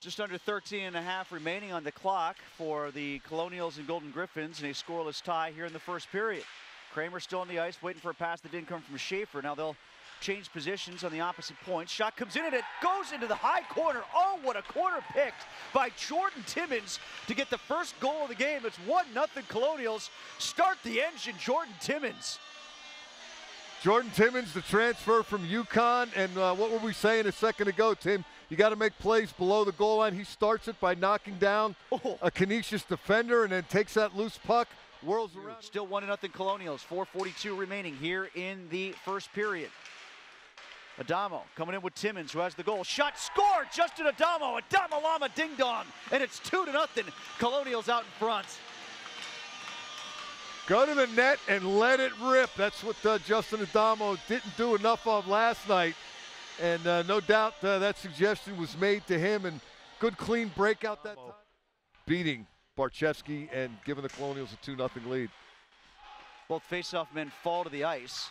Just under 13 and a half remaining on the clock for the Colonials and Golden Griffins in a scoreless tie here in the first period. Kramer still on the ice, waiting for a pass that didn't come from Schaefer. Now they'll change positions on the opposite point. Shot comes in and it goes into the high corner. Oh, what a corner picked by Jordan Timmons to get the first goal of the game. It's 1 0 Colonials. Start the engine, Jordan Timmons. Jordan Timmons, the transfer from UConn. And uh, what were we saying a second ago, Tim? You got to make plays below the goal line. He starts it by knocking down Oh. a Canisius defender and then takes that loose puck, whirls around. Still 1 0 Colonials. 4.42 remaining here in the first period. Adamo coming in with Timmons, who has the goal. Shot scored! Justin Adamo, Adamo Lama ding dong. And it's 2 to nothing. Colonials out in front. Go to the net and let it rip. That's what uh, Justin Adamo didn't do enough of last night. And uh, no doubt uh, that suggestion was made to him. And good, clean breakout that time. Beating Barczewski and giving the Colonials a 2 0 lead. Both faceoff men fall to the ice.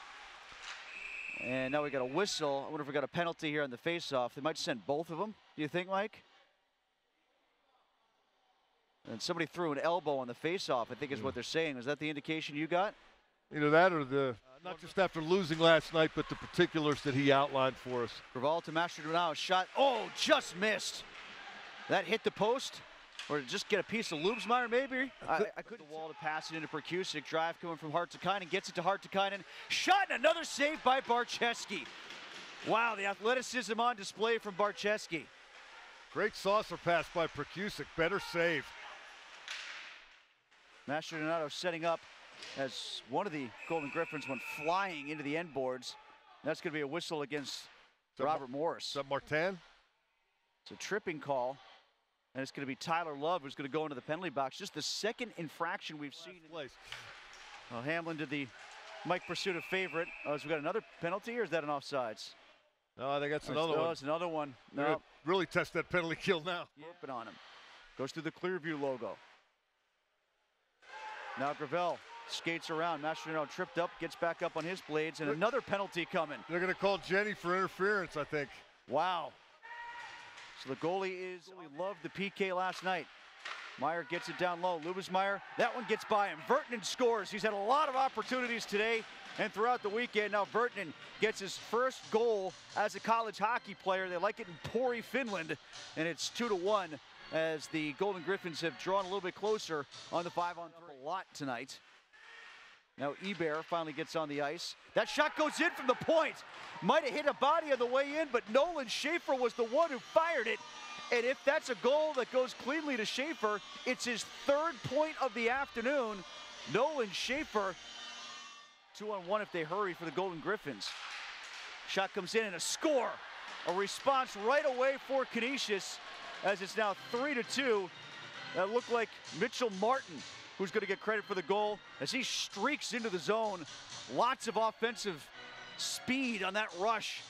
And now we got a whistle. I wonder if we got a penalty here on the faceoff. They might send both of them. Do you think, Mike? And somebody threw an elbow on the faceoff, I think is what they're saying. Is that the indication you got? Either that or the, uh, not just after losing last night, but the particulars that he outlined for us. Graval to Mastrodonado. Shot. Oh, just missed. That hit the post. Or just get a piece of Lubesmeyer, maybe? I, I couldn't. The wall to pass it into Perkusic. Drive coming from Hartikainen. Gets it to Hartikainen. Shot and another save by Barczewski. Wow, the athleticism on display from Barczewski. Great saucer pass by Perkusic. Better save. Mastrodonado setting up as one of the Golden Griffins went flying into the end boards. That's going to be a whistle against Robert Morris. Is that Martin? It's a tripping call. And it's going to be Tyler Love who's going to go into the penalty box. Just the second infraction we've seen. Place. Well, Hamlin did the Mike Pursuit a favorite. Oh, so we got another penalty, or is that an offsides? No, I think that's another oh, one. it's another one. No, Really test that penalty kill now. Open on him. Goes through the Clearview logo. Now Gravel skates around. Mastrodonado tripped up, gets back up on his blades, and another penalty coming. They're going to call Jenny for interference, I think. Wow. So the goalie is goalie loved the PK last night. Meyer gets it down low. Lubesmeyer, that one gets by him. Vertinen scores. He's had a lot of opportunities today and throughout the weekend. Now Vertinen gets his first goal as a college hockey player. They like it in Pori, Finland, and it's two to one as the Golden Griffins have drawn a little bit closer on the five on three. A lot tonight. Now Eber finally gets on the ice. That shot goes in from the point. Might have hit a body on the way in, but Nolan Schaefer was the one who fired it. And if that's a goal that goes cleanly to Schaefer, it's his third point of the afternoon. Nolan Schaefer, two on one if they hurry for the Golden Griffins. Shot comes in and a score. A response right away for Canisius as it's now three to two. That looked like Mitchell Martin who's going to get credit for the goal as he streaks into the zone. Lots of offensive speed on that rush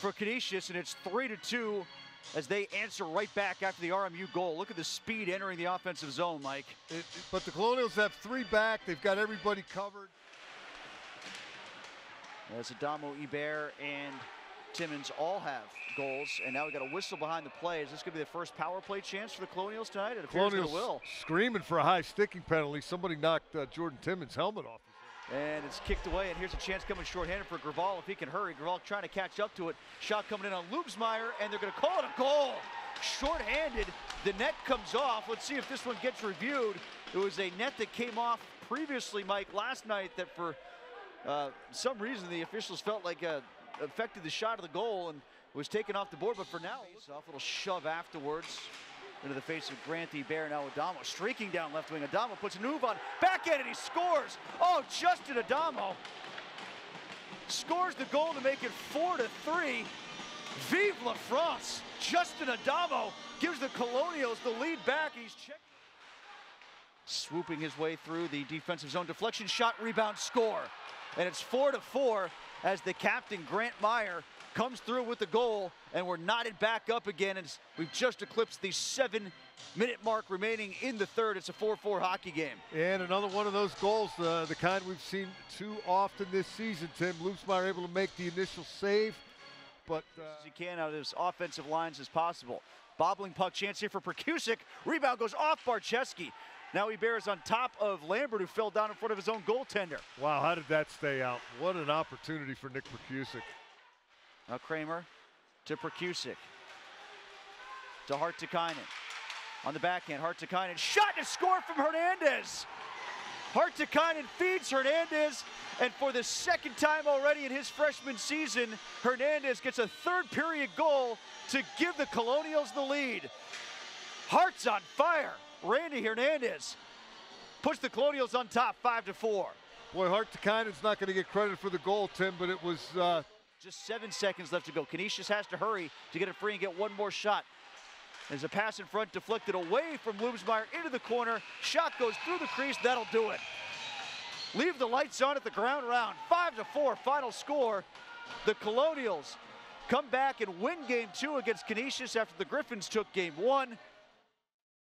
for Canisius, and it's three to two as they answer right back after the RMU goal. Look at the speed entering the offensive zone, Mike. It, it- but the Colonials have three back. They've got everybody covered. As Adamo, Iber, and Timmons all have goals, and now we got a whistle behind the play. Is this going to be the first power play chance for the Colonials tonight? It Colonials will. screaming for a high sticking penalty. Somebody knocked uh, Jordan Timmons' helmet off. And it's kicked away, and here's a chance coming shorthanded for Graval if he can hurry. Graval trying to catch up to it. Shot coming in on Lubesmeyer, and they're going to call it a goal. Shorthanded, the net comes off. Let's see if this one gets reviewed. It was a net that came off previously, Mike, last night that for uh, some reason the officials felt like uh, affected the shot of the goal and was taken off the board. But for now, off a little shove afterwards into the face of Grant Bear. Now Adamo streaking down left wing. Adamo puts on. Back at it, he scores. Oh, Justin Adamo scores the goal to make it four to three. Vive la France! Justin Adamo gives the Colonials the lead back. He's. Swooping his way through the defensive zone. Deflection shot, rebound, score. And it's four to four as the captain, Grant Meyer, comes through with the goal. And we're knotted back up again. And we've just eclipsed the seven minute mark remaining in the third. It's a 4 4 hockey game. And another one of those goals, uh, the kind we've seen too often this season, Tim. Loopsmeyer able to make the initial save, but uh, as he can out of as offensive lines as possible. Bobbling puck chance here for Perkusic. Rebound goes off Barczewski. Now he bears on top of Lambert, who fell down in front of his own goaltender. Wow, how did that stay out? What an opportunity for Nick Perkusic. Now Kramer to Perkusic. To Hartikainen. On the backhand, Hartikainen shot and score from Hernandez. Hartikainen feeds Hernandez, and for the second time already in his freshman season, Hernandez gets a third period goal to give the Colonials the lead. Hearts on fire. Randy Hernandez puts the Colonials on top, five to four. Boy, Hartikainen's not going to get credit for the goal, Tim, but it was uh, just seven seconds left to go. Canisius has to hurry to get it free and get one more shot. There's a pass in front deflected away from Lubesmeyer into the corner. Shot goes through the crease. That'll do it. Leave the lights on at the ground round. Five to four, final score. The Colonials come back and win game two against Canisius after the Griffins took game one.